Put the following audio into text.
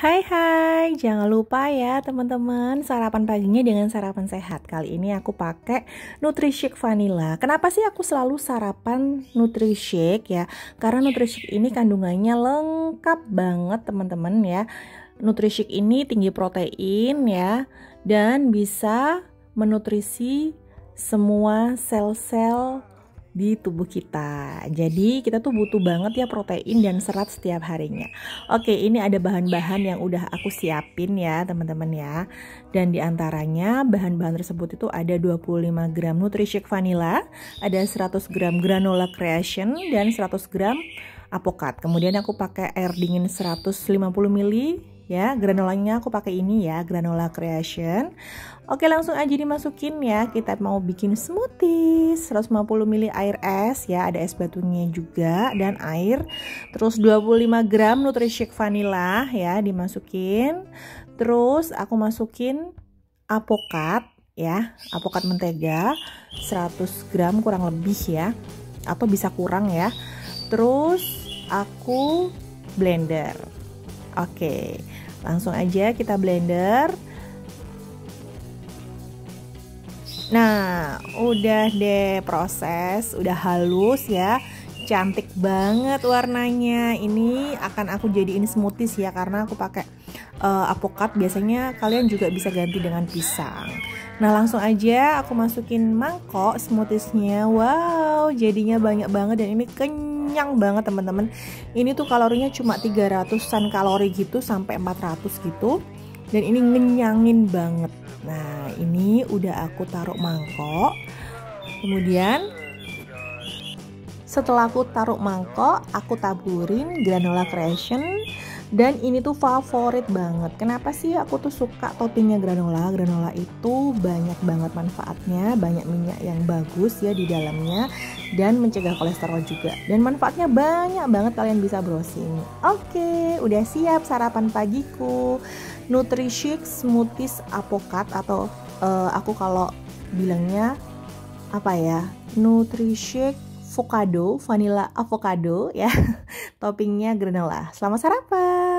Hai hai, jangan lupa ya teman-teman sarapan paginya dengan sarapan sehat. Kali ini aku pakai Nutrishake Vanilla. Kenapa sih aku selalu sarapan Nutrishake ya? Karena Nutrishake ini kandungannya lengkap banget teman-teman ya. Nutrishake ini tinggi protein ya dan bisa menutrisi semua sel-sel di tubuh kita. Jadi kita tuh butuh banget ya protein dan serat setiap harinya. Oke, ini ada bahan-bahan yang udah aku siapin ya teman-teman ya. Dan di antaranya bahan-bahan tersebut itu ada 25 gram Nutrishake Vanilla, ada 100 gram granola creation dan 100 gram apokat. Kemudian aku pakai air dingin 150 ml ya granolanya aku pakai ini ya granola creation. Oke langsung aja dimasukin ya. Kita mau bikin smoothie 150 ml air es ya ada es batunya juga dan air. Terus 25 gram Nutrishake vanilla ya dimasukin. Terus aku masukin apokat ya apokat mentega. 100 gram kurang lebih ya atau bisa kurang ya. Terus aku blender Oke, langsung aja kita blender. Nah, udah deh proses, udah halus ya. Cantik banget warnanya. Ini akan aku jadiin smoothies ya karena aku pakai uh, apokat. Biasanya kalian juga bisa ganti dengan pisang. Nah, langsung aja aku masukin mangkok smoothiesnya. Wow, jadinya banyak banget dan ini kenyang kenyang banget teman-teman. Ini tuh kalorinya cuma 300an kalori gitu sampai 400 gitu. Dan ini ngenyangin banget. Nah ini udah aku taruh mangkok. Kemudian setelah aku taruh mangkok aku taburin granola creation dan ini tuh favorit banget. Kenapa sih aku tuh suka toppingnya granola? Granola itu banyak banget manfaatnya banyak minyak yang bagus ya di dalamnya dan mencegah kolesterol juga. Dan manfaatnya banyak banget kalian bisa browsing. Oke udah siap sarapan pagiku. Nutrishake Smoothies Apokat atau uh, aku kalau bilangnya apa ya? Nutrishake avocado, vanilla avocado ya. Toppingnya granola. Selamat sarapan.